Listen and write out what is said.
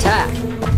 attack!